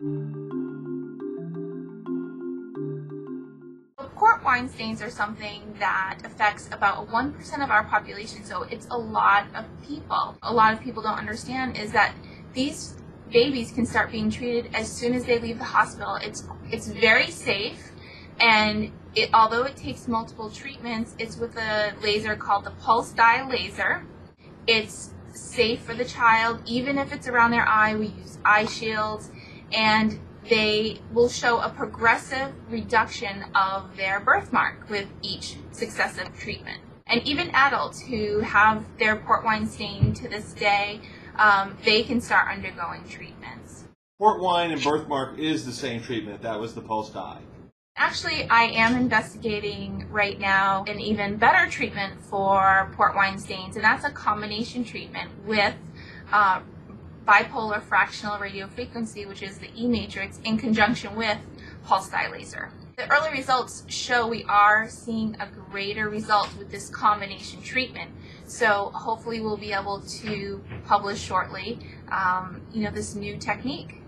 Port wine stains are something that affects about 1% of our population, so it's a lot of people. A lot of people don't understand is that these babies can start being treated as soon as they leave the hospital. It's it's very safe and it, although it takes multiple treatments, it's with a laser called the pulse dye laser. It's safe for the child, even if it's around their eye. We use eye shields, and they will show a progressive reduction of their birthmark with each successive treatment. And even adults who have their port wine stain to this day, um, they can start undergoing treatments. Port wine and birthmark is the same treatment. That was the pulse dye. Actually, I am investigating right now an even better treatment for port wine stains, and that's a combination treatment with uh, bipolar fractional radiofrequency, which is the E matrix, in conjunction with pulse laser. The early results show we are seeing a greater result with this combination treatment. So hopefully we'll be able to publish shortly, um, you know, this new technique.